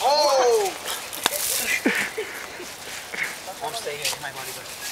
oh! I'm staying here. My bodyguard.